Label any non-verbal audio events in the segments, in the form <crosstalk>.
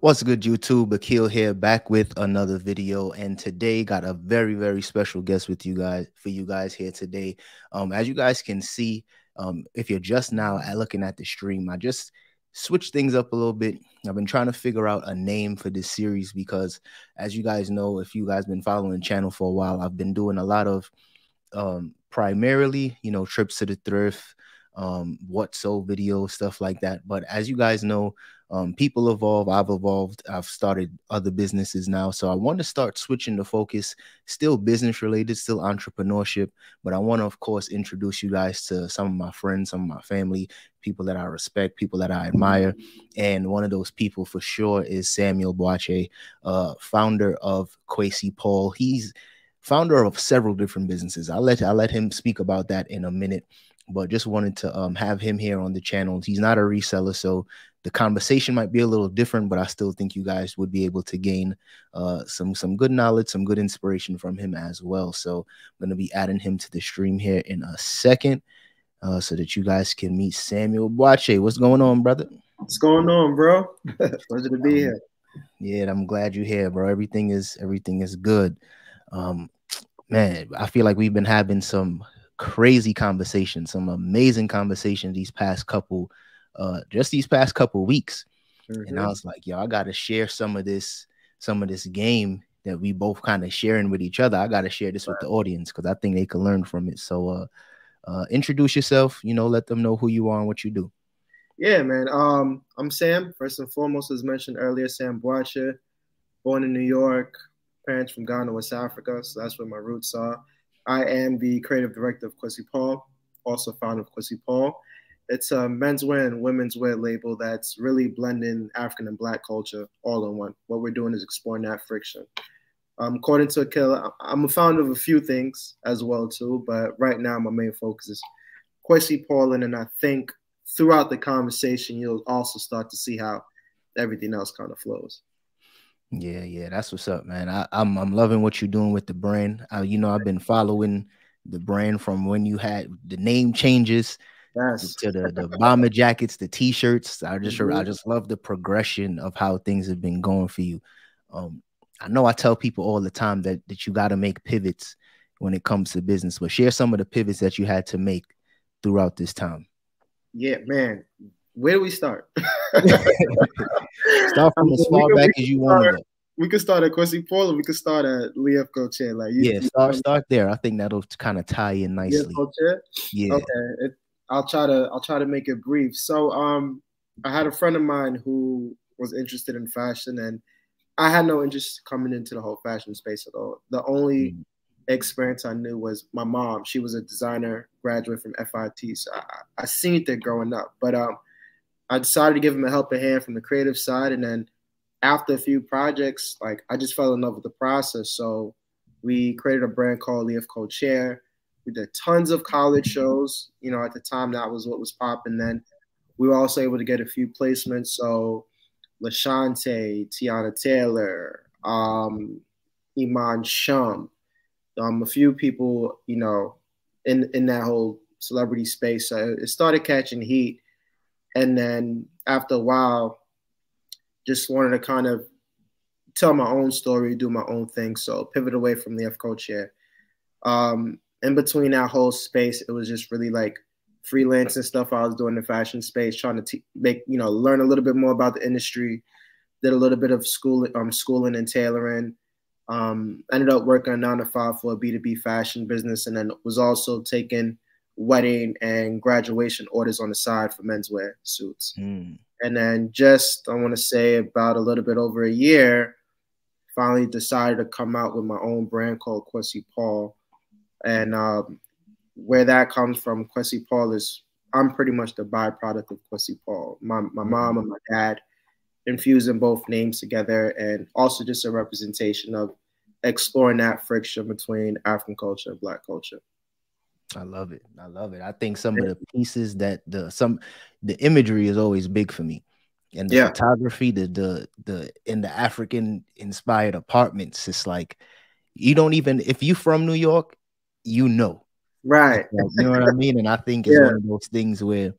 What's good, YouTube? Akil here, back with another video, and today got a very, very special guest with you guys for you guys here today. Um, as you guys can see, um, if you're just now looking at the stream, I just switched things up a little bit. I've been trying to figure out a name for this series because, as you guys know, if you guys been following the channel for a while, I've been doing a lot of um, primarily, you know, trips to the thrift, um, what so videos, stuff like that. But as you guys know, um, people evolve. I've evolved. I've started other businesses now. So I want to start switching the focus, still business related, still entrepreneurship. But I want to, of course, introduce you guys to some of my friends, some of my family, people that I respect, people that I admire. And one of those people for sure is Samuel Boakye, uh, founder of Kwesi Paul. He's founder of several different businesses. I'll let I'll let him speak about that in a minute but just wanted to um, have him here on the channel. He's not a reseller, so the conversation might be a little different, but I still think you guys would be able to gain uh, some some good knowledge, some good inspiration from him as well. So I'm going to be adding him to the stream here in a second, uh, so that you guys can meet Samuel Boakye. What's going on, brother? What's going on, bro? <laughs> Pleasure to be um, here. Yeah, I'm glad you're here, bro. Everything is everything is good. Um, man, I feel like we've been having some crazy conversations, some amazing conversations these past couple, uh, just these past couple weeks. And I was like, yo, I gotta share some of this, some of this game that we both kind of sharing with each other. I gotta share this right. with the audience because I think they can learn from it. So uh uh introduce yourself, you know, let them know who you are and what you do. Yeah, man. Um, I'm Sam. First and foremost, as mentioned earlier, Sam Boakye, born in New York, parents from Ghana, West Africa. So that's where my roots are. I am the creative director of Kwesi Paul, also founder of Kwesi Paul. It's a menswear and women's wear label that's really blending African and Black culture all in one. What we're doing is exploring that friction. Um, according to Akil, I'm a founder of a few things as well too, but right now my main focus is Kwesi Paulin, and I think throughout the conversation you'll also start to see how everything else kind of flows. Yeah, yeah, that's what's up, man. I, am I'm, I'm loving what you're doing with the brand. You know, I've been following the brand from when you had the name changes yes. to the, the bomber jackets, the t-shirts. I just mm-hmm. I just love the progression of how things have been going for you. Um, I know I tell people all the time that that you got to make pivots when it comes to business, but share some of the pivots that you had to make throughout this time. Yeah, man where do we start? <laughs> start from as far back as you want to We could start at Kwesi Paul we could start at Lief Chair. Like you, yeah, start start there. I think that'll kind of tie in nicely. Yeah. Okay. It, I'll try to I'll try to make it brief. So um I had a friend of mine who was interested in fashion and I had no interest coming into the whole fashion space at all. The only mm experience I knew was my mom. She was a designer graduate from FIT. So I, I seen it growing up. But um I decided to give him a helping hand from the creative side. And then after a few projects, like I just fell in love with the process. So we created a brand called Leaf Co-Chair. We did tons of college shows. You know, at the time that was what was popping. Then we were also able to get a few placements. So Lashante, Teyana Taylor, um, Iman Shump, um, a few people, you know, in in that whole celebrity space. So it started catching heat and then after a while, just wanted to kind of tell my own story, do my own thing. So pivot away from the F coach here. Um, in between that whole space, it was just really like freelance and stuff I was doing in the fashion space, trying to make you know learn a little bit more about the industry. Did a little bit of school, um, schooling and tailoring. Um, ended up working a nine to five for a B two B fashion business, and then was also taking wedding and graduation orders on the side for menswear suits. Mm. And then just I want to say about a little bit over a year, finally decided to come out with my own brand called Kwesi Paul. And um, where that comes from, Kwesi Paul is I'm pretty much the byproduct of Kwesi Paul. My my mm. mom and my dad infusing both names together, and also just a representation of exploring that friction between African culture and Black culture. I love it. I love it. I think some of the pieces that the some the imagery is always big for me. And the yeah. photography, the the the in the African inspired apartments, it's like you don't even if you from New York, you know. Right. Like, you know what I mean? And I think it's <laughs> yeah. one of those things where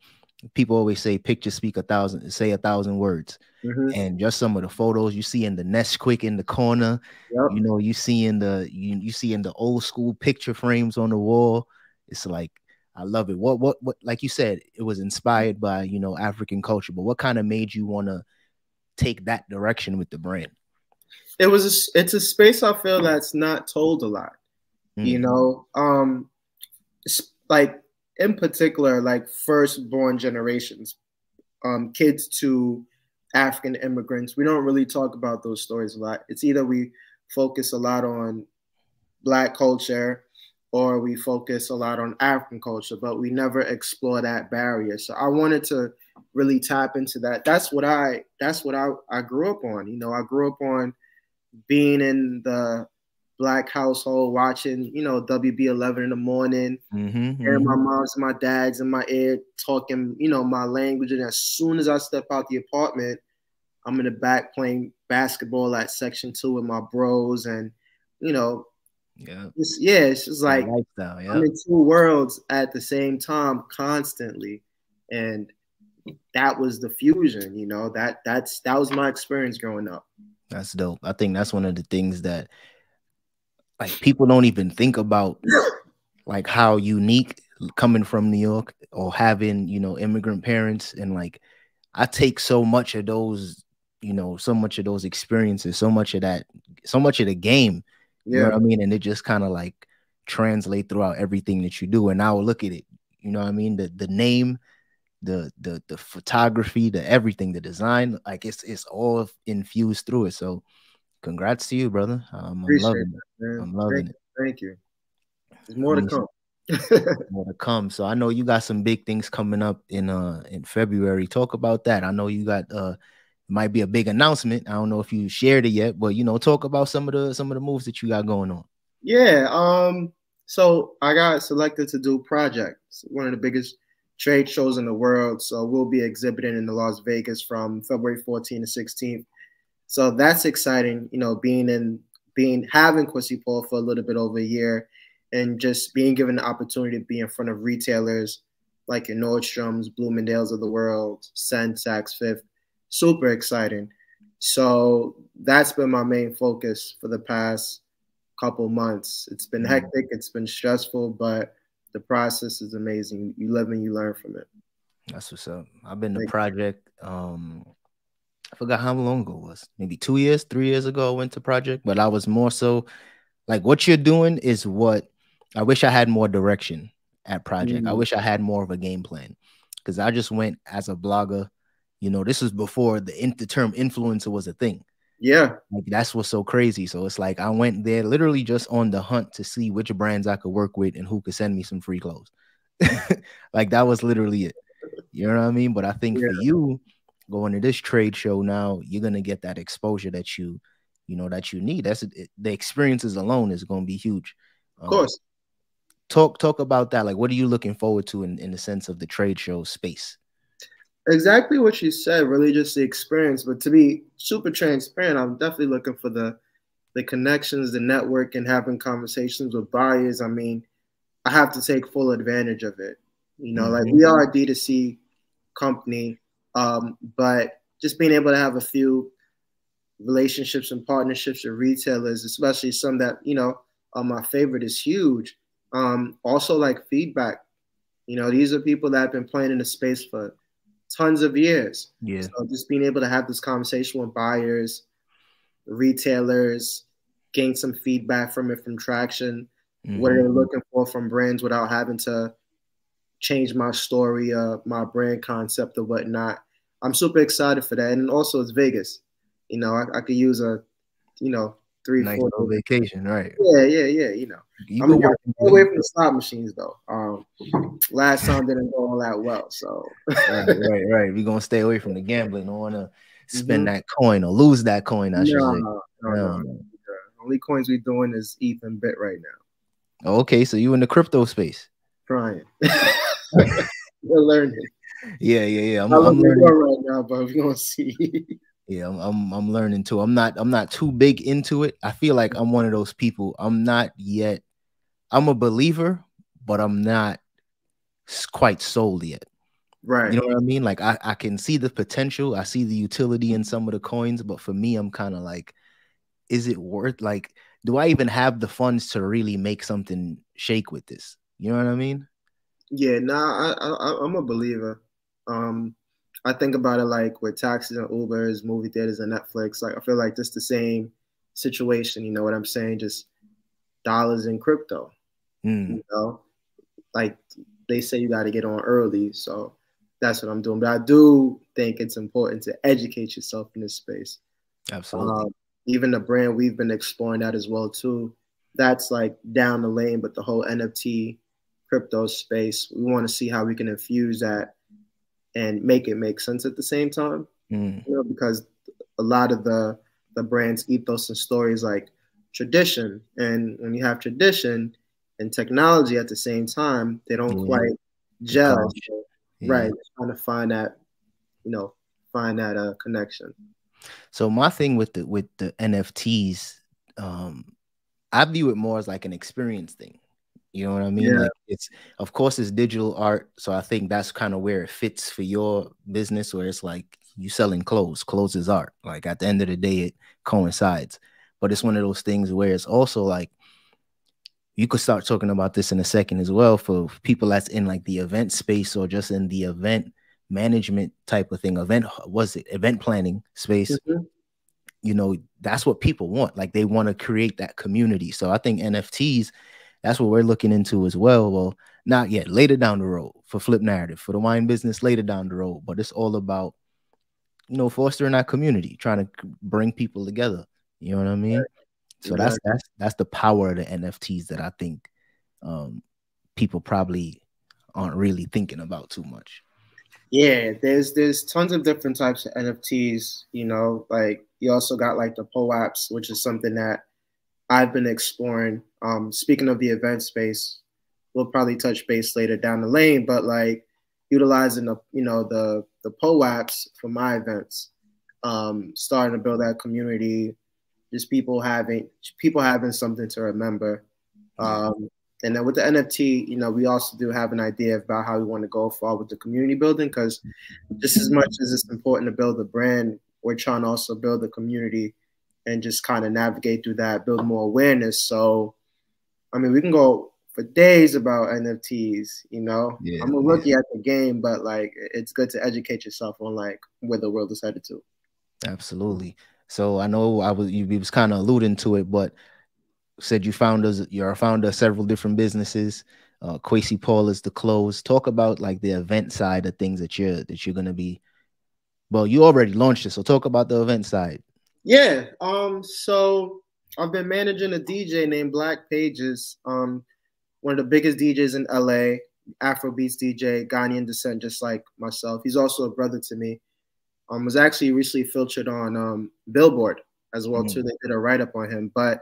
people always say pictures speak a thousand, say a thousand words. Mm-hmm. And just some of the photos you see in the Nesquik in the corner, yep. you know, you see in the you, you see in the old school picture frames on the wall. It's like I love it. What what what like you said, it was inspired by you know African culture, but what kind of made you want to take that direction with the brand? It was a, it's a space I feel that's not told a lot. Mm. You know, um like in particular, like firstborn generations, um, kids to African immigrants. We don't really talk about those stories a lot. It's either we focus a lot on black culture or we focus a lot on African culture, but we never explore that barrier. So I wanted to really tap into that. That's what I that's what I, I grew up on. You know, I grew up on being in the black household watching, you know, WB11 in the morning, mm-hmm, hearing mm-hmm. my mom's and my dad's in my ear talking, you know, my language. And as soon as I step out the apartment, I'm in the back playing basketball at section two with my bros. And, you know, yeah, it's, yeah, it's just like lifestyle, yeah. I'm in two worlds at the same time constantly. And that was the fusion, you know, that that's that was my experience growing up. That's dope. I think that's one of the things that like people don't even think about like how unique coming from New York or having, you know, immigrant parents and like I take so much of those, you know, so much of those experiences, so much of that, so much of the game. Yeah. You know what I mean? And it just kind of like translate throughout everything that you do. And I will look at it. You know what I mean? The the name, the the the photography, the everything, the design, like it's it's all infused through it. So congrats to you, brother. Um, I'm loving it. I'm loving thank, it. Thank you. There's more to come. <laughs> more to come. So I know you got some big things coming up in uh in February. Talk about that. I know you got uh might be a big announcement. I don't know if you shared it yet, but you know, talk about some of the some of the moves that you got going on. Yeah. Um. So I got selected to do Project, one of the biggest trade shows in the world. So we'll be exhibiting in the Las Vegas from February 14th to 16th. So that's exciting, you know, being in being having Kwesi Paul for a little bit over a year and just being given the opportunity to be in front of retailers like your Nordstrom's, Bloomingdale's of the world, Sen, Saks Fifth. Super exciting. So that's been my main focus for the past couple months. It's been mm-hmm. hectic, it's been stressful, but the process is amazing. You live and you learn from it. That's what's up. I've been the Project um I forgot how long ago it was. Maybe two years, three years ago, I went to Project, but I was more so like what you're doing is what I wish I had more direction at Project. Mm. I wish I had more of a game plan because I just went as a blogger. You know, this was before the, in, the term influencer was a thing. Yeah. Like that's what's so crazy. So it's like I went there literally just on the hunt to see which brands I could work with and who could send me some free clothes. <laughs> like that was literally it. You know what I mean? But I think yeah. for you, going to this trade show now, you're gonna get that exposure that you, you know, that you need. That's it, the experiences alone is going to be huge. Of course. talk talk about that. Like, what are you looking forward to in, in the sense of the trade show space? Exactly what you said. Really, just the experience. But to be super transparent, I'm definitely looking for the the connections, the network, and having conversations with buyers. I mean, I have to take full advantage of it. You know, mm-hmm. like we are a D2C company um, but just being able to have a few relationships and partnerships with retailers, especially some that, you know, are my favorite is huge. Um, also like feedback. You know, these are people that have been playing in the space for tons of years. Yeah. So just being able to have this conversation with buyers, retailers, gain some feedback from it from traction, mm-hmm. what they're looking for from brands without having to change my story, uh, my brand concept or whatnot. I'm super excited for that. And also it's Vegas. You know, I, I could use a, you know, three, nice four vacation, right? Yeah, yeah, yeah. You know, you I'm away from the slot machines though. Um, last time didn't go all that well, so right, right, right. We're gonna stay away from the gambling. Don't wanna <laughs> spend mm-hmm. that coin or lose that coin. I should no, say. No, no, no. Only coins we're doing is ETH and Bit right now. Okay, so you in the crypto space? Trying. <laughs> We're learning yeah, yeah, yeah. I'm, I'm learning right now, but we're gonna see. <laughs> yeah, I'm, I'm I'm learning too. I'm not I'm not too big into it. I feel like I'm one of those people. I'm not yet. I'm a believer, but I'm not quite sold yet. Right. You know what I mean? Like I, I can see the potential, I see the utility in some of the coins, but for me, I'm kind of like, is it worth like do I even have the funds to really make something shake with this? You know what I mean? Yeah, nah, I, I I'm a believer. Um, I think about it like with taxis and Ubers, movie theaters and Netflix. Like I feel like just the same situation. You know what I'm saying? Just dollars in crypto. Mm. You know, like they say you got to get on early, so that's what I'm doing. But I do think it's important to educate yourself in this space. Absolutely. Um, even the brand we've been exploring that as well too. That's like down the lane, but the whole NFT crypto space, we want to see how we can infuse that and make it make sense at the same time. Mm. You know, because a lot of the the brand's ethos and stories like tradition, and when you have tradition and technology at the same time, they don't quite gel. Yeah. Right, trying to find that, you know, find that uh, connection. So my thing with the with the NFTs, um, I view it more as like an experience thing. You know what I mean? Yeah. Like it's of course it's digital art, so I think that's kind of where it fits for your business, where it's like you selling clothes. Clothes is art. Like at the end of the day, it coincides. But it's one of those things where it's also like you could start talking about this in a second as well for people that's in like the event space or just in the event management type of thing, event was it event planning space. Mm-hmm. You know, that's what people want. Like they want to create that community. So I think NFTs, that's what we're looking into as well. Well, not yet, later down the road for Flipped Narrative, for the wine business later down the road. But it's all about, you know, fostering our community, trying to bring people together. You know what I mean? So that's that's that's the power of the NFTs that I think um people probably aren't really thinking about too much. Yeah, there's there's tons of different types of NFTs. You know, like you also got like the POAPs, which is something that I've been exploring. Um, speaking of the event space, we'll probably touch base later down the lane, but like utilizing the you know the the POAPs for my events, um, starting to build that community, just people having people having something to remember. Um, and then with the NFT, you know, we also do have an idea about how we want to go forward with the community building because just as much as it's important to build a brand, we're trying to also build a community and just kind of navigate through that, build more awareness. So, I mean, we can go for days about NFTs. You know, yeah, I'm a rookie yeah. at the game, but like, it's good to educate yourself on like where the world is headed to. Absolutely. So I know I was you was kind of alluding to it, but said you found us you're a founder of several different businesses. Uh, Kwesi Paul is the close. Talk about like the event side of things that you're that you're gonna be. Well, you already launched it, so talk about the event side. Yeah. Um. So I've been managing a DJ named Black Pages. Um, one of the biggest DJs in LA, Afrobeats DJ, Ghanaian descent, just like myself. He's also a brother to me. Um, was actually recently featured on um Billboard as well mm-hmm. too. They did a write up on him, but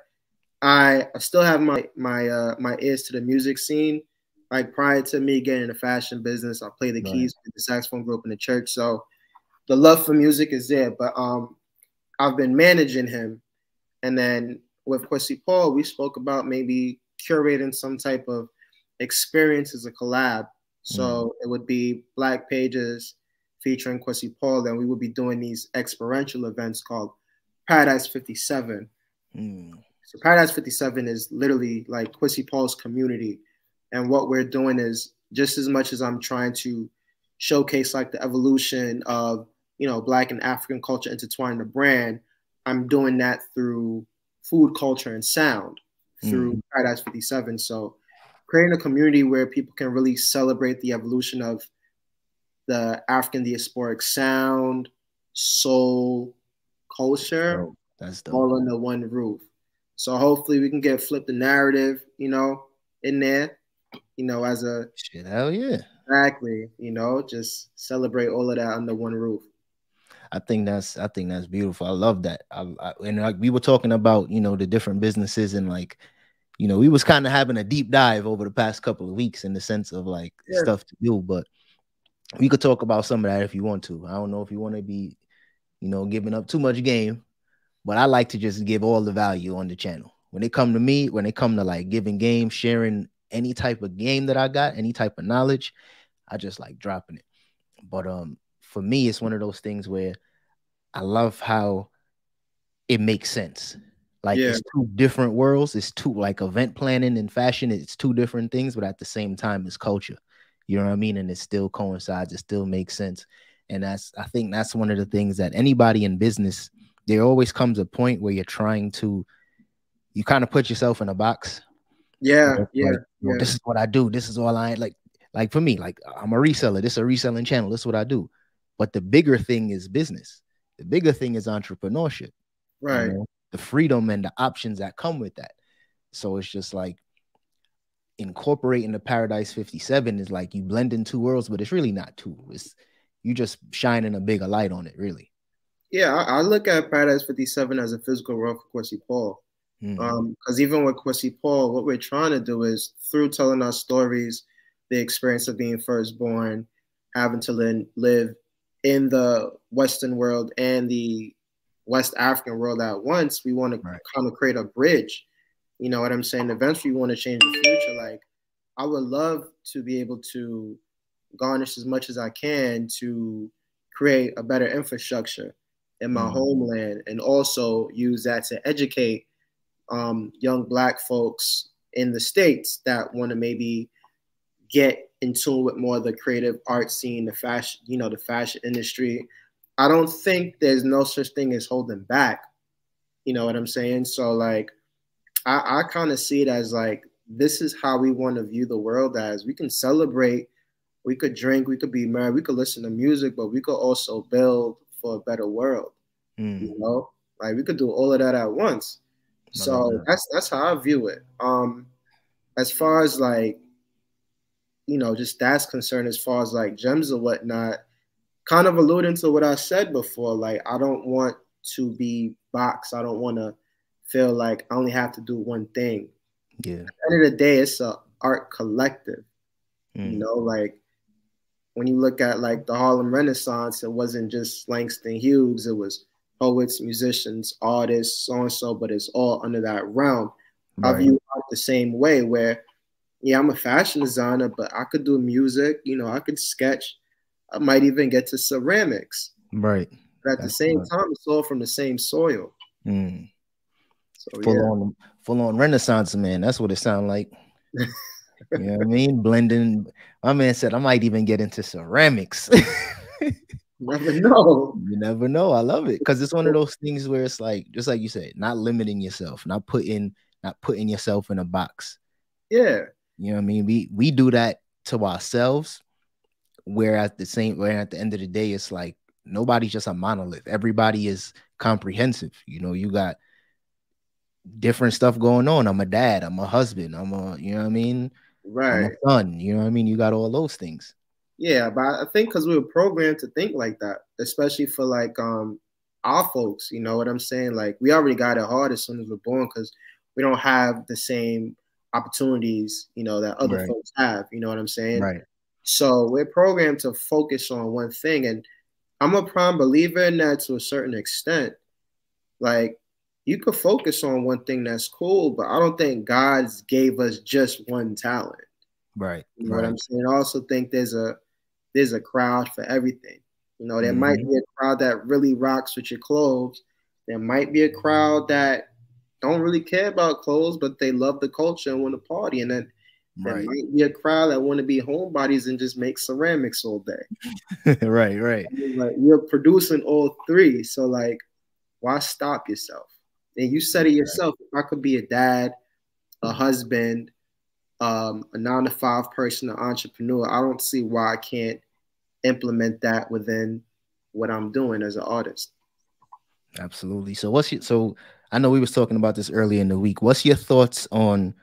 I, still have my my uh, my ears to the music scene. Like prior to me getting in the fashion business, I play the right. keys with the saxophone group in the church. So the love for music is there. But um, I've been managing him, and then with Kwesi Paul, we spoke about maybe curating some type of experience as a collab. So mm. it would be Black Pages featuring Kwesi Paul, and we would be doing these experiential events called Paradise 57. Mm. So Paradise 57 is literally like Kwesi Paul's community. And what we're doing is just as much as I'm trying to showcase like the evolution of, you know, black and African culture intertwined the brand, I'm doing that through food culture and sound through mm. Paradise 57. So creating a community where people can really celebrate the evolution of the African diasporic sound, soul, culture, oh, that's all under one roof. So hopefully we can get flip the narrative, you know, in there, you know, as a shit. Hell yeah. Exactly. You know, just celebrate all of that under one roof. I think that's I think that's beautiful. I love that. I, I, and like we were talking about, you know, the different businesses and like, you know, we was kind of having a deep dive over the past couple of weeks in the sense of like yeah. stuff to do, but we could talk about some of that if you want to. I don't know if you want to be, you know, giving up too much game, but I like to just give all the value on the channel. When they come to me, when they come to like giving game, sharing any type of game that I got, any type of knowledge, I just like dropping it. But um, for me, it's one of those things where I love how it makes sense. Like yeah. it's two different worlds. It's two like event planning and fashion. It's two different things, but at the same time, it's culture. You know what I mean? And it still coincides. It still makes sense. And that's I think that's one of the things that anybody in business, there always comes a point where you're trying to, you kind of put yourself in a box. Yeah, like, yeah, yeah. This is what I do. This is all I like. Like for me, like I'm a reseller. This is a reselling channel. This is what I do. But the bigger thing is business. The bigger thing is entrepreneurship. Right. You know? The freedom and the options that come with that. So it's just like incorporating the Paradise 57 is like you blend in two worlds, but it's really not two. It's you just shining a bigger light on it, really. Yeah, I, I look at Paradise 57 as a physical world for Kwesi Paul. Because mm-hmm. um, even with Kwesi Paul, what we're trying to do is through telling our stories, the experience of being firstborn, having to live, live in the Western world and the West African world at once, we want to right. kind of create a bridge. You know what I'm saying? Eventually, we want to change the future. Like, I would love to be able to garnish as much as I can to create a better infrastructure in my mm-hmm. homeland and also use that to educate um, young black folks in the states that want to maybe get in tune with more of the creative art scene, the fashion, you know, the fashion industry. I don't think there's no such thing as holding back. You know what I'm saying? So like I, I kind of see it as like this is how we want to view the world as we can celebrate, we could drink, we could be married, we could listen to music, but we could also build for a better world. Mm. You know, like we could do all of that at once. So that's that's how I view it. Um, as far as like you know, just that's concerned as far as like gems or whatnot, kind of alluding to what I said before. Like, I don't want to be boxed. I don't want to feel like I only have to do one thing. Yeah. At the end of the day, it's a art collective. Mm. You know, like when you look at like the Harlem Renaissance, it wasn't just Langston Hughes, it was poets, musicians, artists, so and so, but it's all under that realm. Right. I view art the same way where yeah, I'm a fashion designer, but I could do music, you know, I could sketch. I might even get to ceramics. Right. But at That's the same right. time, it's all from the same soil. Mm. So, full yeah. on full on renaissance man. That's what it sounds like. <laughs> you know what I mean? Blending. My man said I might even get into ceramics. <laughs> never know. You never know. I love it because it's one of <laughs> those things where it's like, just like you said, not limiting yourself, not putting, not putting yourself in a box. Yeah. You know what I mean? We we do that to ourselves, where at the same where at the end of the day, it's like nobody's just a monolith. Everybody is comprehensive. You know, you got different stuff going on. I'm a dad, I'm a husband, I'm a, you know what I mean? Right. son, you know what I mean? You got all those things. Yeah, but I think because we were programmed to think like that, especially for like um our folks, you know what I'm saying? Like we already got it hard as soon as we're born because we don't have the same opportunities, you know, that other right. folks have. You know what I'm saying? Right. So we're programmed to focus on one thing. And I'm a prime believer in that to a certain extent. Like you could focus on one thing that's cool, but I don't think God's gave us just one talent. Right. You know right. what I'm saying? I also think there's a there's a crowd for everything. You know, there mm-hmm. might be a crowd that really rocks with your clothes. There might be a crowd that don't really care about clothes, but they love the culture and want to party. And then there right. might be a crowd that want to be homebodies and just make ceramics all day. <laughs> right, right. I mean, like you're producing all three. So like, why stop yourself? And you said it yourself. If I could be a dad, a husband, um, a nine to five person, an entrepreneur, I don't see why I can't implement that within what I'm doing as an artist. Absolutely. So what's your, so I know we was talking about this earlier in the week. What's your thoughts on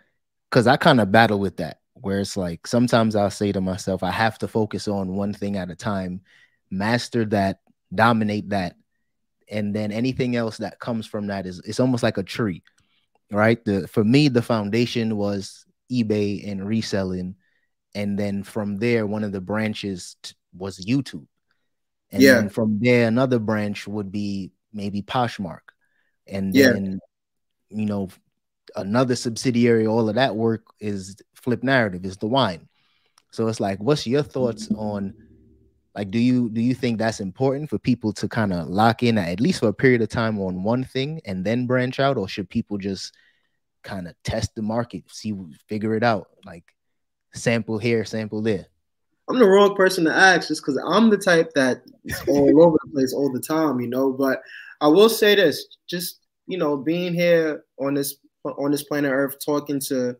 because I kind of battle with that where it's like sometimes I'll say to myself, I have to focus on one thing at a time, master that, dominate that, and then anything else that comes from that is it's almost like a tree, right? The for me, the foundation was eBay and reselling, and then from there, one of the branches was YouTube, and yeah. then from there, another branch would be maybe Poshmark, and then yeah. you know another subsidiary all of that work is Flipped Narrative is the wine so it's like what's your thoughts on Like, do you do you think that's important for people to kind of lock in at least for a period of time on one thing and then branch out, or should people just kind of test the market, see, figure it out, like sample here, sample there? I'm the wrong person to ask just because I'm the type that is all over the place all the time, you know. But I will say this: just you know, being here on this on this planet Earth, talking to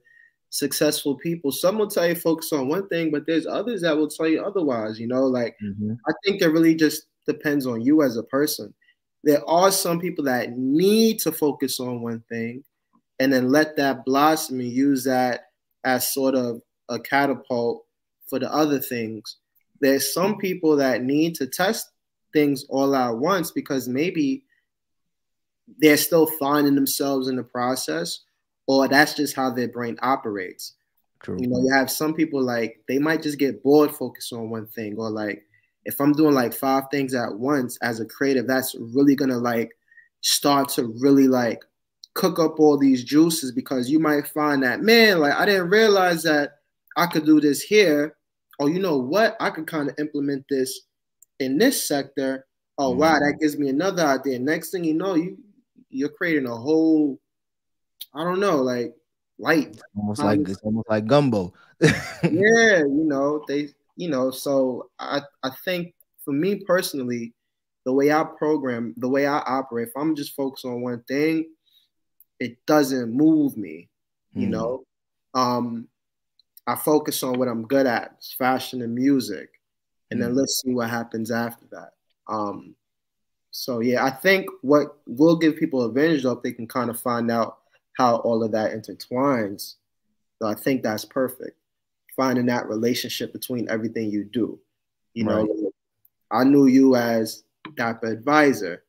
successful people. Some will tell you focus on one thing, but there's others that will tell you otherwise. You know, like mm-hmm. I think it really just depends on you as a person. There are some people that need to focus on one thing and then let that blossom and use that as sort of a catapult for the other things. There's some people that need to test things all at once because maybe they're still finding themselves in the process or that's just how their brain operates. True. You know, you have some people like they might just get bored focused on one thing, or like if I'm doing like five things at once as a creative, that's really gonna like start to really like cook up all these juices because you might find that man, like I didn't realize that I could do this here. Oh, you know what? I could kind of implement this in this sector. Oh mm. wow, that gives me another idea. Next thing you know, you you're creating a whole I don't know, like light. Almost um, like it's almost like gumbo. <laughs> yeah, you know, they you know, so I I think for me personally, the way I program, the way I operate, if I'm just focused on one thing, it doesn't move me, you mm. know. Um I focus on what I'm good at, fashion and music, and mm. then let's see what happens after that. Um so yeah, I think what will give people advantage though if they can kind of find out how all of that intertwines. So I think that's perfect. Finding that relationship between everything you do. You right. know, I knew you as Dapper Advisor.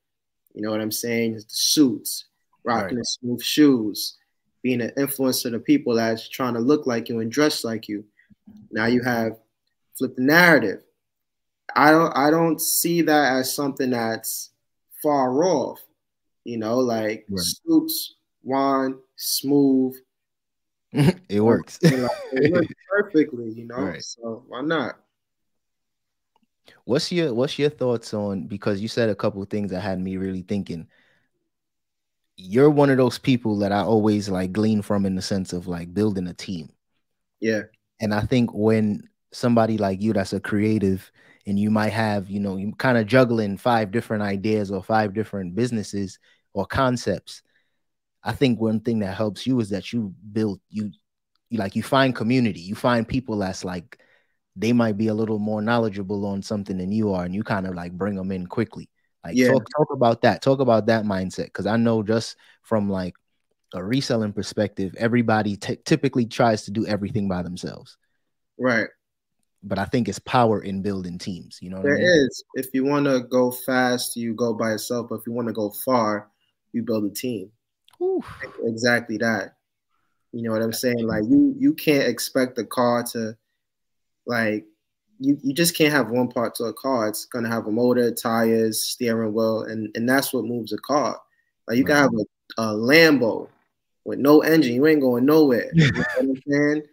You know what I'm saying? The suits, rocking right. the smooth shoes, being an influencer to people that's trying to look like you and dress like you. Now you have flip the narrative. I don't I don't see that as something that's far off. You know, like right. suits wine, smooth. <laughs> it works. it works <laughs> perfectly, you know. Right. So why not? What's your what's your thoughts on because you said a couple things that had me really thinking. You're one of those people that I always like glean from in the sense of like building a team. Yeah. And I think when somebody like you that's a creative and you might have, you know, you kind of juggling five different ideas or five different businesses or concepts I think one thing that helps you is that you build you, you like you find community. You find people that's like they might be a little more knowledgeable on something than you are, and you kind of like bring them in quickly. Like yeah. talk talk about that. Talk about that mindset because I know just from like a reselling perspective, everybody typically tries to do everything by themselves. Right. But I think it's power in building teams. You know, there I mean? is. If you want to go fast, you go by yourself. But if you want to go far, you build a team. Oof. Exactly that. You know what I'm saying? Like you you can't expect the car to like you, you just can't have one part to a car. It's gonna have a motor, tires, steering wheel, and, and that's what moves a car. Like you right. can have a, a, Lambo with no engine, you ain't going nowhere. <laughs> You know what I'm saying?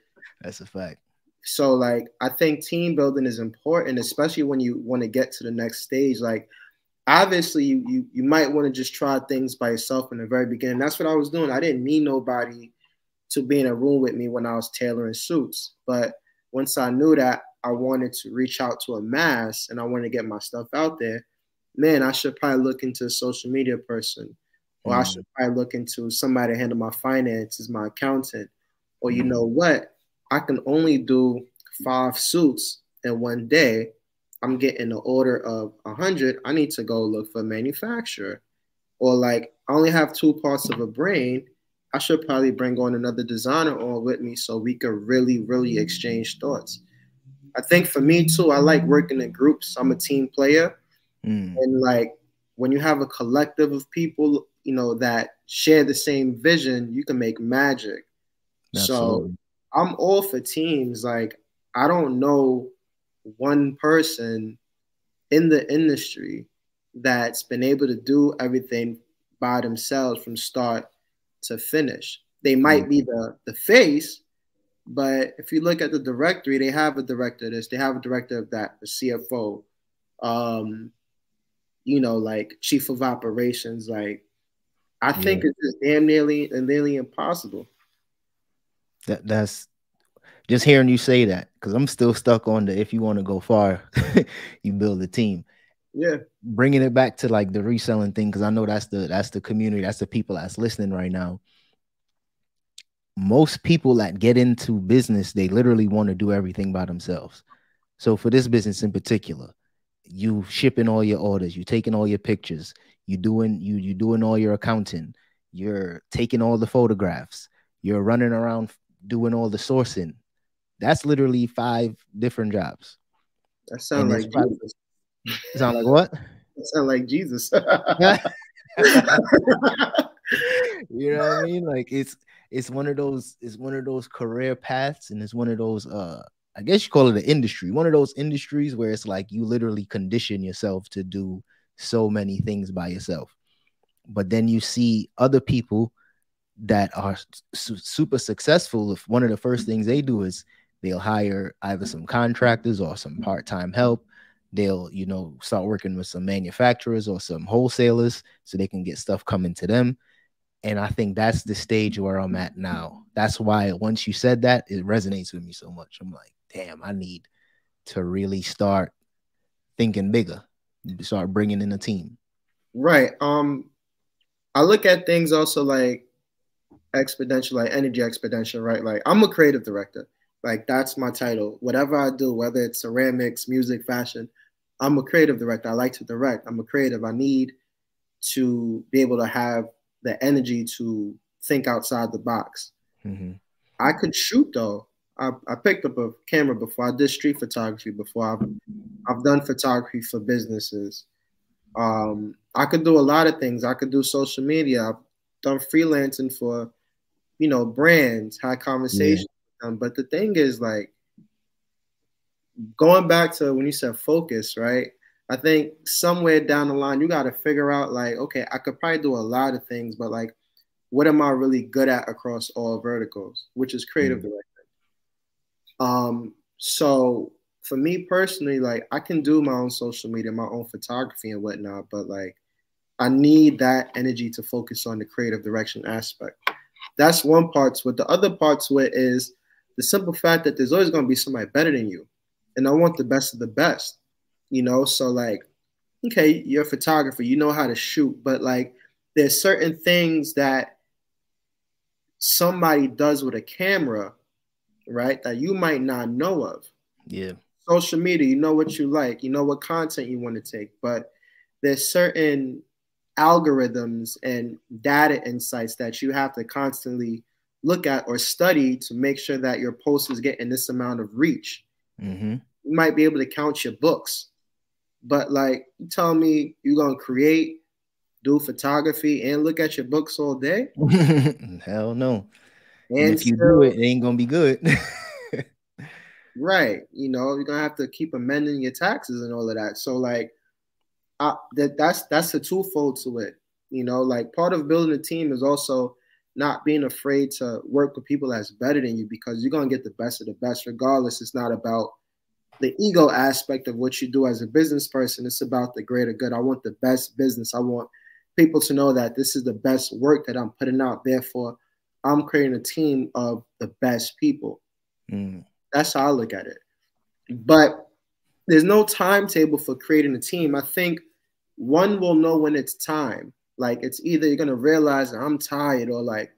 That's a fact. So like I think team building is important, especially when you want to get to the next stage. Like obviously you, you, you might want to just try things by yourself in the very beginning. That's what I was doing. I didn't need nobody to be in a room with me when I was tailoring suits. But once I knew that I wanted to reach out to a mass and I wanted to get my stuff out there, man, I should probably look into a social media person. Or mm. I should probably look into somebody to handle my finances, my accountant. Or you mm. know what? I can only do five suits in one day I'm getting an order of 100, I need to go look for a manufacturer. Or like, I only have two parts of a brain. I should probably bring on another designer on with me so we could really, really exchange thoughts. I think for me too, I like working in groups. I'm a team player. Mm. And like when you have a collective of people, you know, that share the same vision, you can make magic. Absolutely. So I'm all for teams. Like I don't know one person in the industry that's been able to do everything by themselves from start to finish. They might be the the face, but if you look at the directory, they have a director of this, they have a director of that, the CFO, um, you know, like chief of operations. Like, I yeah. think it's just damn nearly nearly impossible. That that's just hearing you say that because I'm still stuck on the if you want to go far, <laughs> you build a team. Yeah, bringing it back to like the reselling thing because I know that's the that's the community, that's the people that's listening right now. Most people that get into business, they literally want to do everything by themselves. So for this business in particular, you shipping all your orders, you taking all your pictures, you doing you you doing all your accounting, you're taking all the photographs, you're running around doing all the sourcing. That's literally five different jobs. That sounds like five, Jesus. <laughs> Sound like what? <laughs> That sound like Jesus. <laughs> you know what I mean? Like it's it's one of those it's one of those career paths, and it's one of those uh I guess you call it an industry, one of those industries where it's like you literally condition yourself to do so many things by yourself. But then you see other people that are su super successful. If one of the first things they do is they'll hire either some contractors or some part-time help. They'll, you know, start working with some manufacturers or some wholesalers so they can get stuff coming to them. And I think that's the stage where I'm at now. That's why once you said that, it resonates with me so much. I'm like, damn, I need to really start thinking bigger, start bringing in a team. Right. Um, I look at things also like exponential, like energy exponential, right? Like I'm a creative director. Like that's my title. Whatever I do, whether it's ceramics, music, fashion, I'm a creative director. I like to direct. I'm a creative. I need to be able to have the energy to think outside the box. Mm-hmm. I could shoot though. I, I picked up a camera before. I did street photography before. I've, I've done photography for businesses. Um, I could do a lot of things. I could do social media. I've done freelancing for, you know, brands, had conversations. Yeah. Um, but the thing is, like, going back to when you said focus, right? I think somewhere down the line, you got to figure out, like, okay, I could probably do a lot of things, but like, what am I really good at across all verticals, which is creative directing. Um, so for me personally, like I can do my own social media, my own photography and whatnot, but like I need that energy to focus on the creative direction aspect. That's one part to it. The other part to it is the simple fact that there's always going to be somebody better than you. And I want the best of the best, you know? So, like, okay, you're a photographer, you know how to shoot, but like, there's certain things that somebody does with a camera right? That you might not know of. Yeah. Social media, you know what you like, you know what content you want to take, but there's certain algorithms and data insights that you have to constantly look at or study to make sure that your post is getting this amount of reach. Mm-hmm. You might be able to count your books, but like you tell me you're gonna create, do photography, and look at your books all day? <laughs> Hell no. And, and if you do it, it ain't gonna be good. <laughs> right. You know, you're gonna have to keep amending your taxes and all of that. So like I, that that's that's a twofold to it. You know, like part of building a team is also not being afraid to work with people that's better than you because you're gonna get the best of the best regardless. It's not about the ego aspect of what you do as a business person. It's about the greater good. I want the best business. I want people to know that this is the best work that I'm putting out. Therefore, I'm creating a team of the best people. Mm. That's how I look at it. But there's no timetable for creating a team. I think one will know when it's time. Like it's either you're gonna realize I'm tired, or like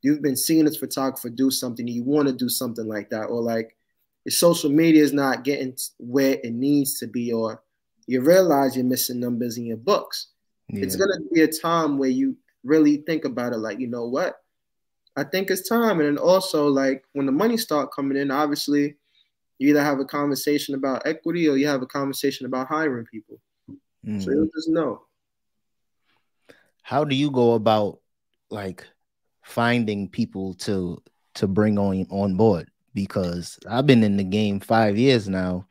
you've been seeing this photographer do something, you want to do something like that, or like your social media is not getting where it needs to be, or you realize you're missing numbers in your books. Yeah. It's gonna be a time where you really think about it, like you know what, I think it's time. And then also like when the money start coming in, obviously you either have a conversation about equity or you have a conversation about hiring people. Mm. So you just know. How do you go about like finding people to to bring on on board? Because I've been in the game five years now.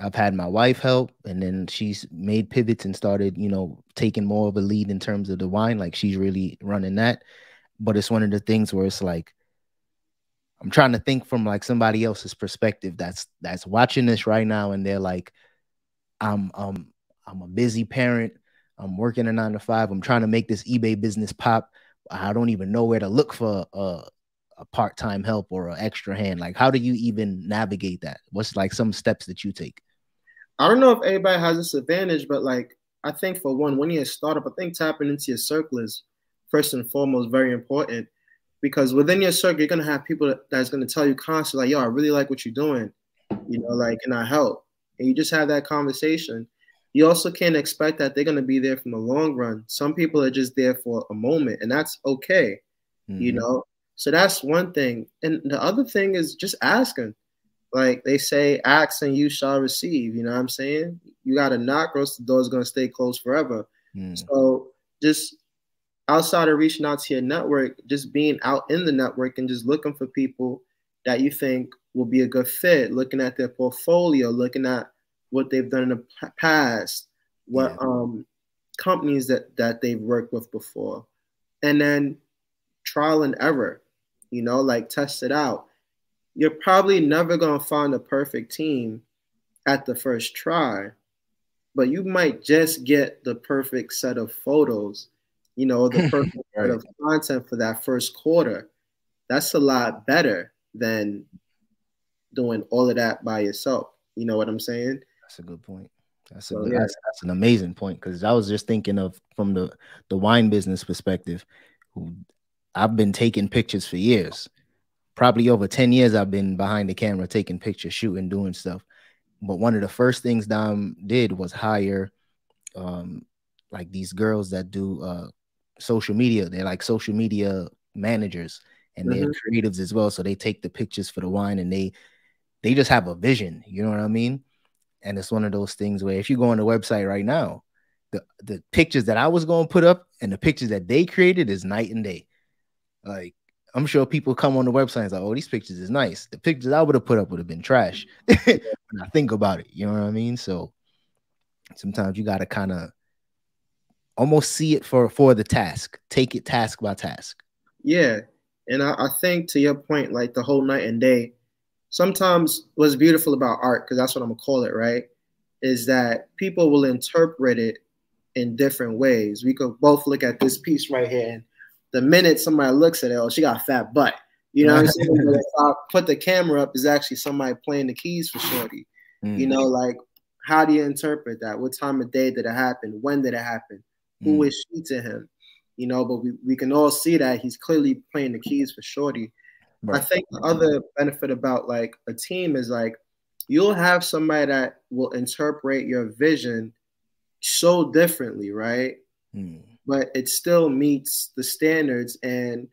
I've had my wife help, and then she's made pivots and started, you know, taking more of a lead in terms of the wine. Like she's really running that but it's one of the things where it's like I'm trying to think from like somebody else's perspective that's that's watching this right now and they're like I'm um I'm a busy parent. I'm working a nine to five. I'm trying to make this eBay business pop. I don't even know where to look for a, a part time help or an extra hand. Like, how do you even navigate that? What's like some steps that you take? I don't know if anybody has this advantage, but like, I think for one, when you're a startup, I think tapping into your circle is first and foremost very important because within your circle, you're gonna have people that's gonna tell you constantly, like, "Yo, I really like what you're doing," you know, like, "Can I help?" And you just have that conversation you also can't expect that they're going to be there from the long run. Some people are just there for a moment, and that's okay, mm-hmm. you know. So that's one thing, and the other thing is just asking. Like they say, ask and you shall receive. You know what I'm saying? You got to knock, or else the door's going to stay closed forever. Mm. So just outside of reaching out to your network, just being out in the network and just looking for people that you think will be a good fit, looking at their portfolio, looking at what they've done in the past, what yeah. um, companies that that they've worked with before, and then trial and error. You know, like test it out. You're probably never gonna find a perfect team at the first try, but you might just get the perfect set of photos. You know, the <laughs> perfect right. set of content for that first quarter. That's a lot better than doing all of that by yourself. You know what I'm saying? That's a good point. That's a good, yeah. that's, that's, an amazing point because I was just thinking of from the the wine business perspective. I've been taking pictures for years, probably over ten years. I've been behind the camera taking pictures, shooting, doing stuff. But one of the first things Dom did was hire, um, like these girls that do uh social media. They're like social media managers and mm-hmm. they're creatives as well. So they take the pictures for the wine and they they just have a vision. You know what I mean? And it's one of those things where if you go on the website right now, the, the pictures that I was going to put up and the pictures that they created is night and day. Like, I'm sure people come on the website and like, oh, these pictures is nice. The pictures I would have put up would have been trash <laughs> when I think about it. You know what I mean? So sometimes you got to kind of almost see it for for the task, take it task by task. Yeah. And I, I think to your point, like the whole night and day, sometimes what's beautiful about art, because that's what I'm gonna call it, right? Is that people will interpret it in different ways. We could both look at this piece right here, and the minute somebody looks at it, oh, she got a fat butt. You know what I'm saying? I put the camera up, is actually somebody playing the keys for Shorty. Mm. You know, like how do you interpret that? What time of day did it happen? When did it happen? Mm. Who is she to him? You know, but we, we can all see that he's clearly playing the keys for Shorty. Right. I think the other benefit about like a team is like you'll have somebody that will interpret your vision so differently, right? Hmm. But it still meets the standards and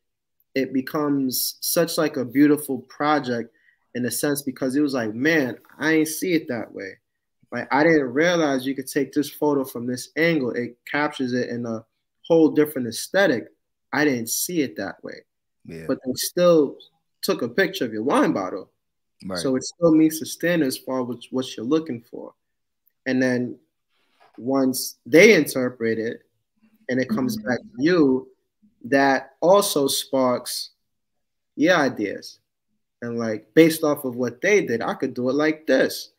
it becomes such like a beautiful project in a sense because it was like, man, I ain't see it that way. Like I didn't realize you could take this photo from this angle. It captures it in a whole different aesthetic. I didn't see it that way. Yeah. But they still took a picture of your wine bottle. Right. So it still meets the standards for far what you're looking for. And then once they interpret it and it comes mm-hmm. back to you, that also sparks your ideas. And like based off of what they did, I could do it like this.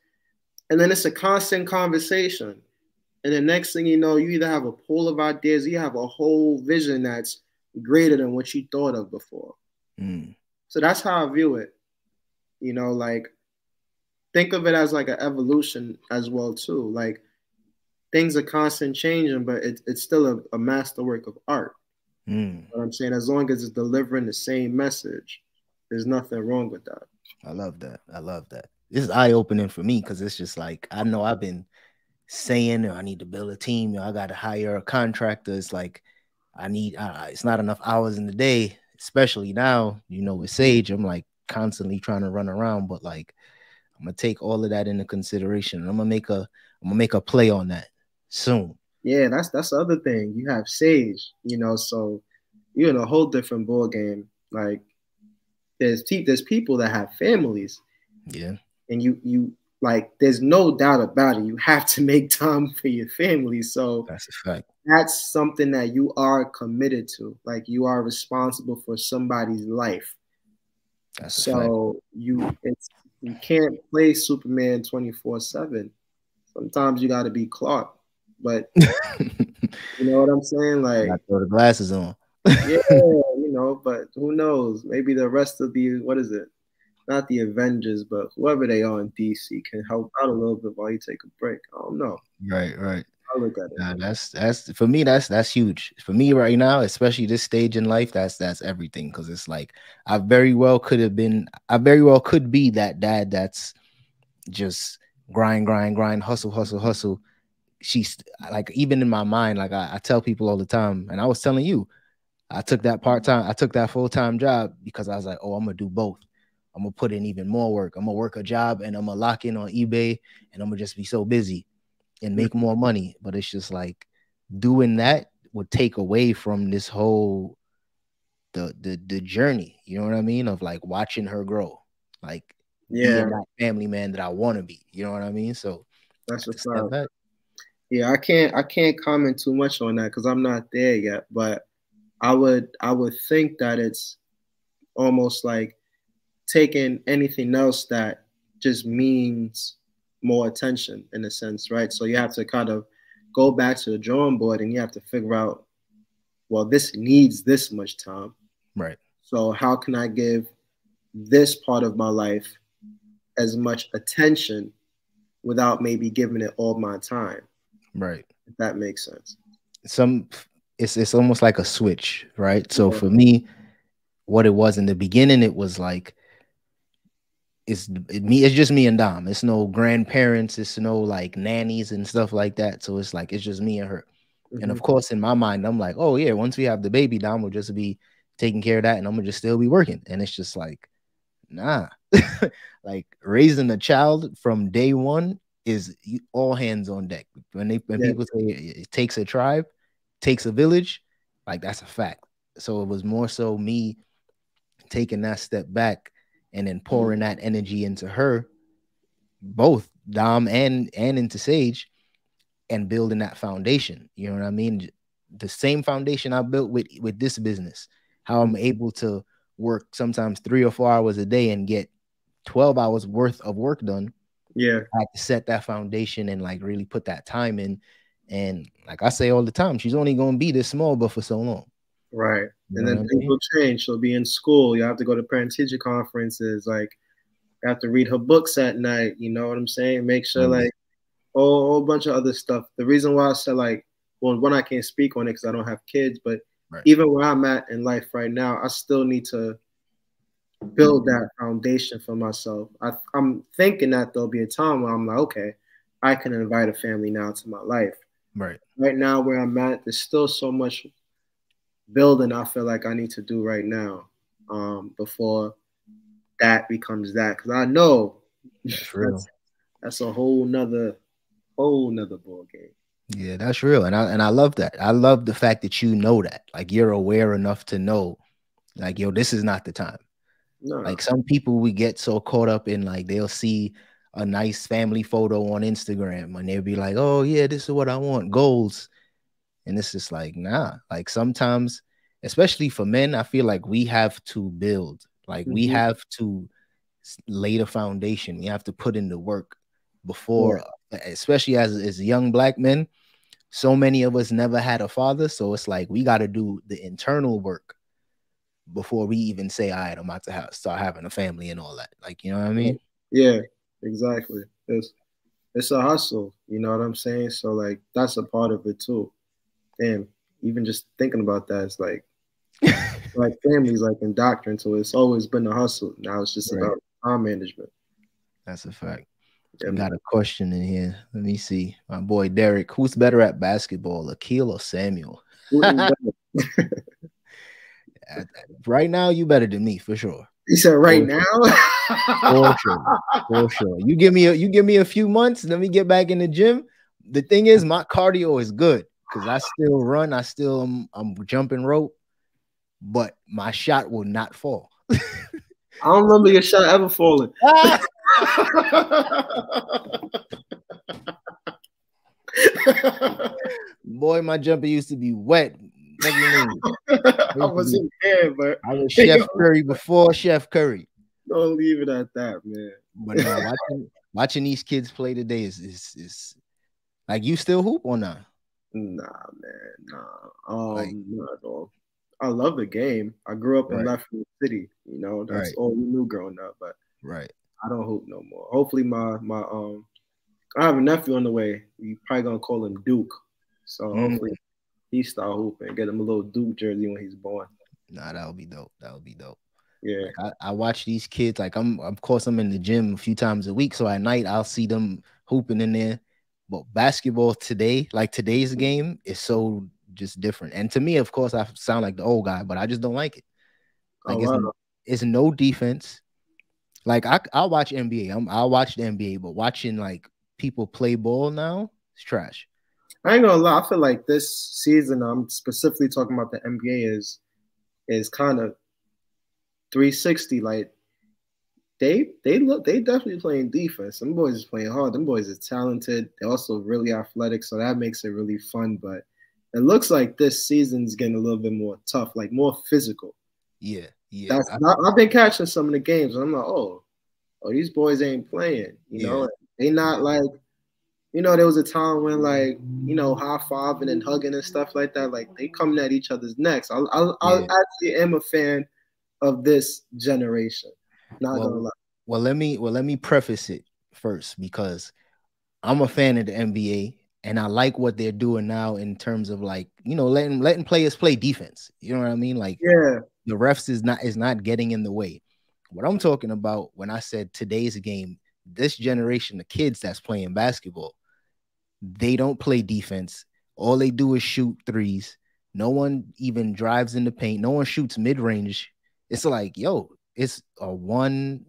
And then it's a constant conversation. And the next thing you know, you either have a pool of ideas, you have a whole vision that's greater than what you thought of before. Mm. So that's how I view it. You know, like think of it as like an evolution as well too. Like things are constant changing, but it, it's still a, a masterwork of art. Mm. You know what I'm saying, as long as it's delivering the same message, there's nothing wrong with that. I love that. I love that. This is eye opening for me because it's just like I know I've been saying I need to build a team. You know, I got to hire a contractor. It's like I need. Uh, it's not enough hours in the day especially now, you know, with Sage, I'm like constantly trying to run around, but like I'm gonna take all of that into consideration. I'm gonna make a I'm gonna make a play on that soon. Yeah, that's that's the other thing. You have Sage, you know, so you're in a whole different ball game. Like there's there's people that have families. Yeah. And you you like there's no doubt about it. You have to make time for your family. So that's a fact. That's something that you are committed to. Like you are responsible for somebody's life. That's so you it's you can't play Superman 24 7. sometimes you got to be Clark. But <laughs> you know what I'm saying? Like, I throw the glasses on. yeah, <laughs> you know, but who knows? Maybe the rest of the what is it? Not the Avengers, but whoever they are in DC can help out a little bit while you take a break. I don't know. Right, right. I look at it. Nah, that's that's for me. That's that's huge for me right now, especially this stage in life. That's that's everything because it's like I very well could have been. I very well could be that dad that's just grind, grind, grind, hustle, hustle, hustle. She's like even in my mind, like I, I tell people all the time, and I was telling you, I took that part time, I took that full time job because I was like, oh, I'm gonna do both. I'm gonna put in even more work. I'm gonna work a job and I'm gonna lock in on eBay and I'm gonna just be so busy and make more money. But it's just like doing that would take away from this whole the the the journey. You know what I mean? Of like watching her grow, like yeah, family man that I want to be. You know what I mean? So that's what's up. Yeah, I can't I can't comment too much on that because I'm not there yet. But I would I would think that it's almost like taking anything else that just means more attention in a sense, right? So you have to kind of go back to the drawing board and you have to figure out, well, this needs this much time. Right. So how can I give this part of my life as much attention without maybe giving it all my time? Right. If that makes sense. Some it's it's almost like a switch, right? So yeah. for me, what it was in the beginning, it was like it's it, me it's just me and Dom. It's no grandparents, it's no like nannies and stuff like that. So it's like it's just me and her. Mm-hmm. And of mm-hmm. course, in my mind, I'm like, oh yeah, once we have the baby, Dom will just be taking care of that, and I'm gonna just still be working. And it's just like, nah, <laughs> like raising a child from day one is all hands on deck. When they when yeah. people say it takes a tribe, takes a village, like that's a fact. So it was more so me taking that step back and then pouring mm. that energy into her, both Dom and and into Sage, and building that foundation. You know what I mean? The same foundation I built with with this business. How I'm mm. able to work sometimes three or four hours a day and get 12 hours worth of work done. Yeah. I had to set that foundation and like really put that time in. And like I say all the time, she's only gonna be this small, but for so long. Right. And then things will change. She'll be in school. You have to go to parent teacher conferences. Like, you have to read her books at night. You know what I'm saying? Make sure, mm-hmm. like, a whole bunch of other stuff. The reason why I said, like, well, one, I can't speak on it because I don't have kids, but right. even where I'm at in life right now, I still need to build that foundation for myself. I, I'm thinking that there'll be a time where I'm like, okay, I can invite a family now to my life. Right. Right now, where I'm at, there's still so much building I feel like I need to do right now um, before that becomes that. Because I know that's, <laughs> that's, a whole nother, whole nother ball game. Yeah, that's real. And I and I love that. I love the fact that you know that. Like you're aware enough to know, like, yo, this is not the time. No. Like some people we get so caught up in like they'll see a nice family photo on Instagram and they'll be like, oh yeah, this is what I want, goals. And it's just like, nah, like sometimes, especially for men, I feel like we have to build, like mm-hmm. we have to lay the foundation. We have to put in the work before, yeah. especially as, as young black men. So many of us never had a father. So it's like we got to do the internal work before we even say, all right, I'm about to have, start having a family and all that. Like, you know what I mean? Yeah, exactly. It's it's a hustle, you know what I'm saying? So like that's a part of it too damn, even just thinking about that, it's like <laughs> like families like indoctrined to it. It's always been a hustle. Now it's just right. about time management. That's a fact. Yeah, got a question in here. Let me see. My boy Derek, who's better at basketball, Akil or Samuel? <laughs> <laughs> right now, you better than me for sure. He said, "Right for now." for sure, for sure. You give me a you give me a few months. Let me get back in the gym. The thing is, my cardio is good because I still run. I still am, I'm jumping rope, but my shot will not fall. I don't remember your shot ever falling. <laughs> Boy, my jumper used to be wet. <laughs> I wasn't there, but I was Chef <laughs> Curry before Chef Curry. Don't leave it at that, man. But uh, watching, watching these kids play today is is is like you still hoop or not? Nah, man, nah. Um, like, not at all. I love the game. I grew up right. in Lafayette City. You know, that's right. all we knew growing up. But right, I don't hoop no more. Hopefully, my my um, I have a nephew on the way. You probably gonna call him Duke. So mm. hopefully, he start hooping. Get him a little Duke jersey when he's born. Nah, that would be dope. That would be dope. Yeah, like I, I, watch these kids. Like I'm, of course, I'm in the gym a few times a week. So at night, I'll see them hooping in there. But basketball today, like today's game, is so just different. And to me, of course, I sound like the old guy, but I just don't like it. Like oh, wow. it's, it's, no defense. Like I, I watch NBA. I'm, I watch the NBA, but watching like people play ball now, it's trash. I ain't gonna lie. I feel like this season, I'm specifically talking about the NBA, is is kind of 360. Like they they look they definitely playing defense. Some boys is playing hard. Them boys are talented. They're also really athletic, so that makes it really fun. But it looks like this season's getting a little bit more tough, like more physical. Yeah, yeah. That's, I, have been catching some of the games, and I'm like, oh, oh, these boys ain't playing. You yeah. know, they not like, you know, there was a time when like, you know, high fiving and hugging and stuff like that. Like they coming at each other's necks. I, I, yeah. I actually am a fan of this generation. Not well, gonna lie. Well, let me well let me preface it first because I'm a fan of the NBA and I like what they're doing now in terms of like you know letting letting players play defense. You know what I mean? Like yeah, the refs is not is not getting in the way. What I'm talking about when I said today's game, this generation of kids that's playing basketball, they don't play defense. All they do is shoot threes. No one even drives in the paint. No one shoots mid range. It's like, yo, it's a one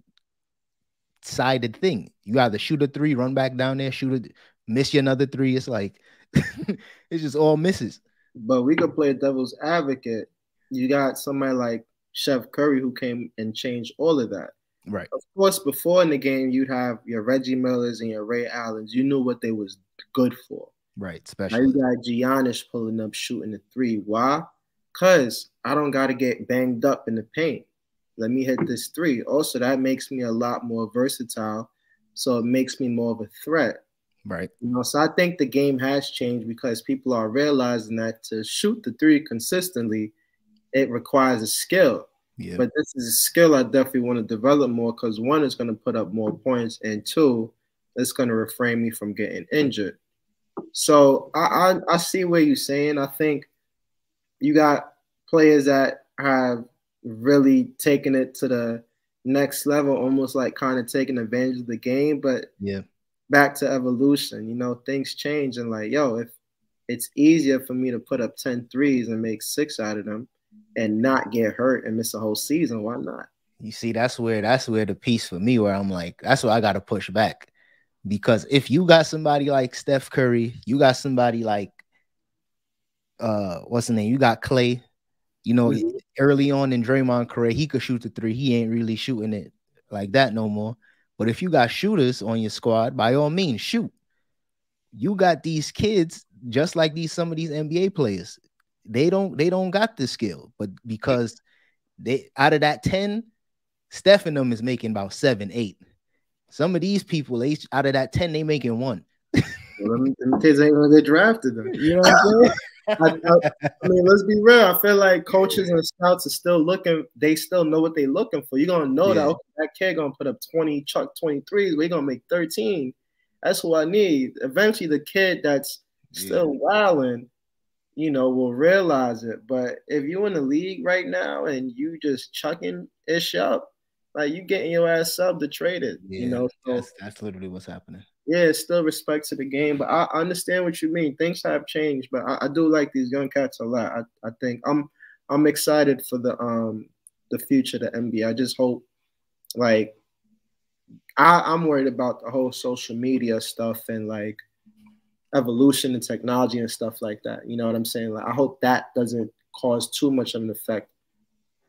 sided thing. You either shoot a three, run back down there, shoot it, miss you another three. It's like <laughs> it's just all misses. But we could play devil's advocate. You got somebody like Chef Curry who came and changed all of that. Right. Of course, before in the game, you'd have your Reggie Millers and your Ray Allens. You knew what they was good for. Right. Especially now you got Giannis pulling up, shooting the three. Why? Cause I don't got to get banged up in the paint. Let me hit this three. Also, that makes me a lot more versatile. So it makes me more of a threat. Right. You know, so I think the game has changed because people are realizing that to shoot the three consistently, it requires a skill. Yeah. But this is a skill I definitely want to develop more because one is going to put up more points, and two, it's going to refrain me from getting injured. So I, I, I see where you're saying. I think you got players that have really taking it to the next level, almost like kind of taking advantage of the game. But yeah, back to evolution, you know, things change and like, yo, if it's easier for me to put up 10 threes and make six out of them and not get hurt and miss a whole season, why not? You see, that's where that's where the piece for me where I'm like, that's where I gotta push back. Because if you got somebody like Steph Curry, you got somebody like uh what's the name? You got Klay, you know, mm-hmm. early on in Draymond career, he could shoot the three. He ain't really shooting it like that no more. But if you got shooters on your squad, by all means, shoot. You got these kids just like these some of these NBA players. They don't they don't got the skill, but because they out of that 10, Steph and them is making about seven, eight. Some of these people, they out of that 10, they making one. well, them, them kids ain't gonna get drafted them. You know what I'm saying? <laughs> I, I, I, mean, let's be real. I feel like coaches and scouts are still looking. They still know what they're looking for. You're gonna know yeah. that okay, that kid gonna put up 20, chuck 23s. We're gonna make 13. That's who I need. Eventually, the kid that's still yeah. wilding, you know, will realize it. But if you're in the league right now and you just chucking ish up, like you getting your ass sub to traded. Yeah, you know, so, that's, that's literally what's happening yeah, still respect to the game, but I understand what you mean. Things have changed, but I, I do like these young cats a lot. I, I think I'm I'm excited for the um the future of the NBA. I just hope like I, I'm worried about the whole social media stuff and like evolution and technology and stuff like that. You know what I'm saying? Like I hope that doesn't cause too much of an effect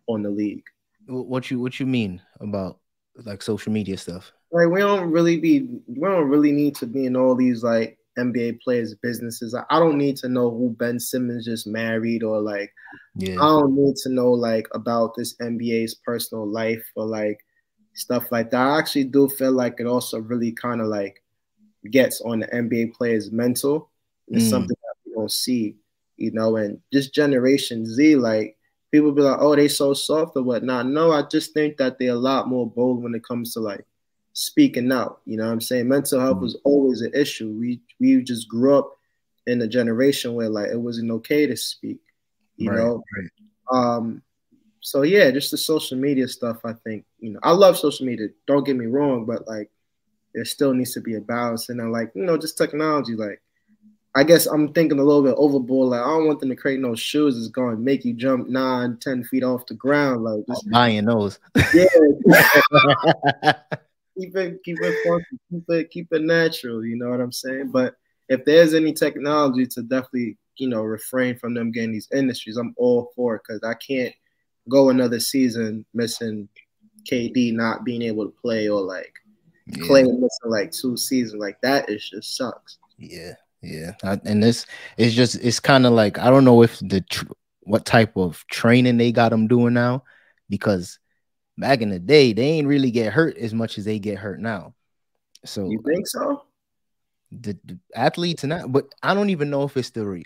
on the league. What you what you mean about like social media stuff? Like we don't really be we don't really need to be in all these like NBA players' businesses. I don't need to know who Ben Simmons just married or like yeah. I don't need to know like about this NBA's personal life or like stuff like that. I actually do feel like it also really kind of like gets on the NBA players' mental. It's mm. something that we don't see, you know, and just Generation Z, like people be like, oh, they so soft or whatnot. No, I just think that they're a lot more bold when it comes to like speaking out. You know what I'm saying? Mental health mm. was always an issue. We we just grew up in a generation where like it wasn't okay to speak, you right, know. Right. Um so yeah, just the social media stuff, I think, you know, I love social media, don't get me wrong, but like there still needs to be a balance. And then like, you know, just technology, like I guess I'm thinking a little bit overboard. Like I don't want them to create no shoes that's going to make you jump nine, ten feet off the ground. Like just buying those. Yeah. <laughs> <laughs> keep it, keep it funky, keep it, keep it natural. You know what I'm saying? But if there's any technology to definitely, you know, refrain from them getting these industries, I'm all for it because I can't go another season missing KD not being able to play or like yeah. Klay missing like two seasons. Like that is just sucks. Yeah, yeah, I, and this it's just it's kind of like I don't know if the what type of training they got them doing now because back in the day they ain't really get hurt as much as they get hurt now. So you think so? The, the athletes and that, but I don't even know if it's the re-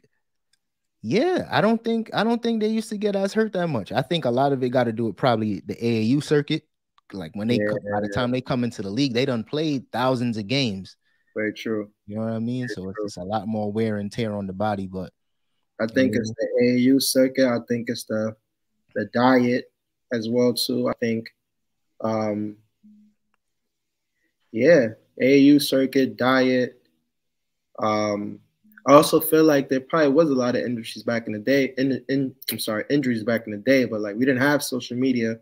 yeah, I don't think I don't think they used to get us hurt that much. I think a lot of it got to do with probably the AAU circuit. Like when they yeah, come, by the time they come into the league, they done played thousands of games. Very true. You know what I mean? Very so it's just a lot more wear and tear on the body. But I think it's the AAU circuit. I think it's the the diet as well too. I think, um, yeah, AAU circuit diet. Um, I also feel like there probably was a lot of injuries back in the day. In, in I'm sorry, injuries back in the day, but like we didn't have social media,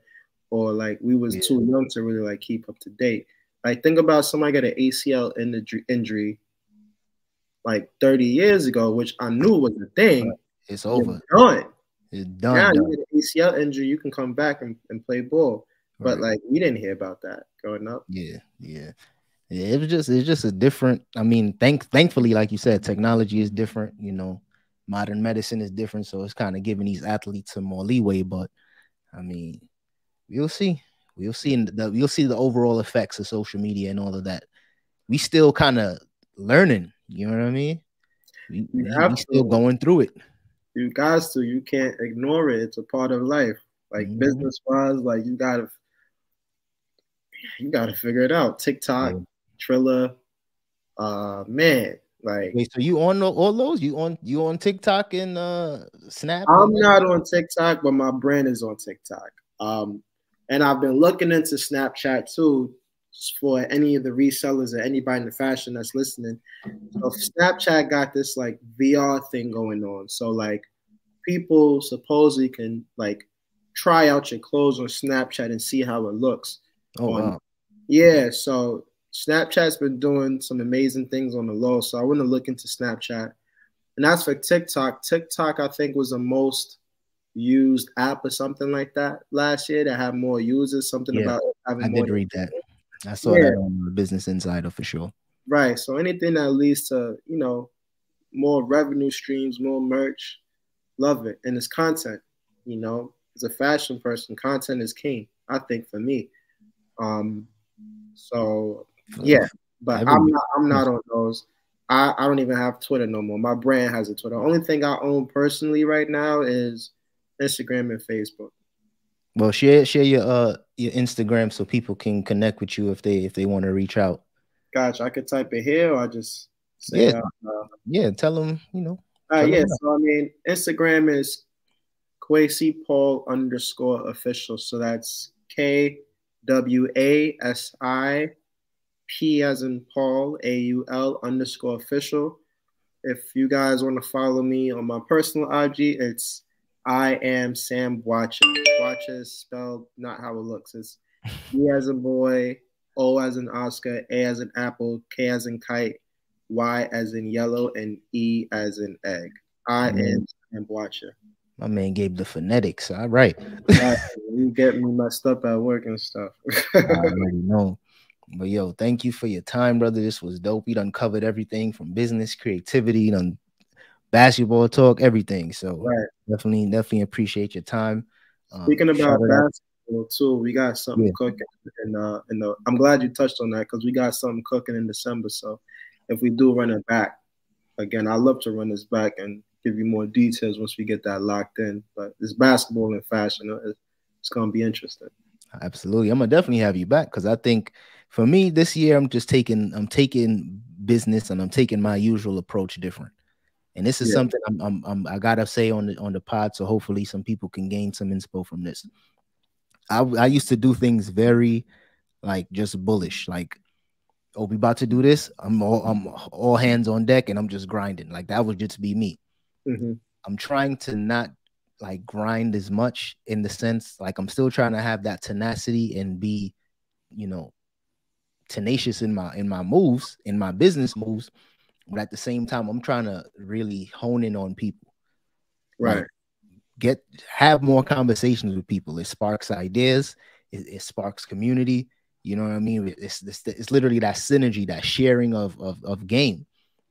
or like we was yeah. too young to really like keep up to date. Like think about somebody got an ACL injury, injury like 30 years ago, which I knew was a thing. It's over. It's done. It's done. Done. you get an ACL injury, you can come back and, and play ball. But right. like we didn't hear about that growing up. Yeah, yeah. Yeah, it was just it's just a different. I mean, thank thankfully, like you said, technology is different. You know, modern medicine is different, so it's kind of giving these athletes some more leeway. But I mean, we'll see. We'll see. The, you'll see the overall effects of social media and all of that. We still kind of learning. You know what I mean? We, we, we still going through it. You guys to. You can't ignore it. It's a part of life. Like mm-hmm. business wise, like you gotta you gotta figure it out. TikTok, yeah. Triller. Uh, man, like. Wait, so you on all those? You on you on TikTok and uh Snap? I'm not on TikTok, but my brand is on TikTok. Um, and I've been looking into Snapchat too for any of the resellers or anybody in the fashion that's listening. So Snapchat got this like VR thing going on. So like people supposedly can like try out your clothes on Snapchat and see how it looks. Oh on, wow. Yeah, so Snapchat's been doing some amazing things on the low, so I want to look into Snapchat. And as for TikTok, TikTok I think was the most used app or something like that last year that had more users. Something yeah, about having I did read that. I saw yeah. that on the Business Insider for sure. Right. So anything that leads to you know more revenue streams, more merch, love it, and it's content. You know, as a fashion person, content is king. I think for me. Um, so yeah, but I'm not. I'm not on those. I, I don't even have Twitter no more. My brand has a Twitter. Only thing I own personally right now is Instagram and Facebook. Well, share share your uh your Instagram so people can connect with you if they if they want to reach out. Gotcha. I could type it here, or I just yeah uh, yeah. Tell them you know. Uh, yeah. So I mean, Instagram is Kwasi Paul underscore official. So that's K W A S I P as in Paul, A U L underscore official. If you guys want to follow me on my personal IG, it's I am Sam Boakye. Boakye is spelled not how it looks. It's B as a boy, O as an Oscar, A as an apple, K as in kite, Y as in yellow, and E as in egg. I mm. am Sam Boakye. My man gave the phonetics. All right. <laughs> you get me messed up at work and stuff. I already know. But yo, thank you for your time, brother. This was dope. We done covered everything from business, creativity, done basketball talk, everything. So right. Definitely, definitely appreciate your time. Um, Speaking about basketball, too. We got something yeah. cooking, and uh, and uh, I'm glad you touched on that because we got something cooking in December. So if we do run it back, again, I love to run this back and give you more details once we get that locked in. But it's basketball and fashion. It's gonna be interesting. Absolutely, I'm gonna definitely have you back because I think for me this year I'm just taking I'm taking business and I'm taking my usual approach different. And this is yeah. something I'm, I'm, I'm, i gotta say on the on the pod, so hopefully some people can gain some inspo from this. I, I used to do things very like just bullish, like oh we about to do this. I'm all I'm all hands on deck and I'm just grinding. Like that would just be me. Mm-hmm. I'm trying to not like grind as much in the sense like I'm still trying to have that tenacity and be, you know, tenacious in my in my moves, in my business moves, but at the same time, I'm trying to really hone in on people. Right. Like, get have more conversations with people. It sparks ideas. It, it sparks community. You know what I mean? It's, it's it's literally that synergy, that sharing of of, of game.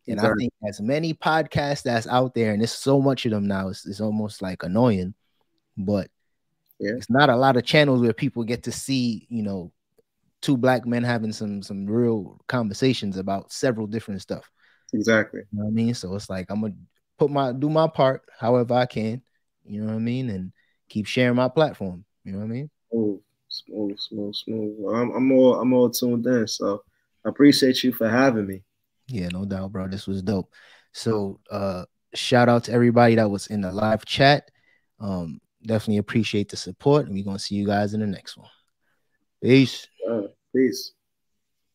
And exactly. I think as many podcasts that's out there, and there's so much of them now, it's, it's almost like annoying. But yeah. it's not a lot of channels where people get to see, you know, two black men having some some real conversations about several different stuff. Exactly. You know what I mean? So it's like I'm gonna put my do my part however I can, you know what I mean, and keep sharing my platform. You know what I mean? Oh, smooth, smooth, smooth. Well, I'm I'm all I'm all tuned in. So I appreciate you for having me. Yeah, no doubt, bro. This was dope. So uh shout out to everybody that was in the live chat. Um, definitely appreciate the support, and we're gonna see you guys in the next one. Peace. Uh, peace.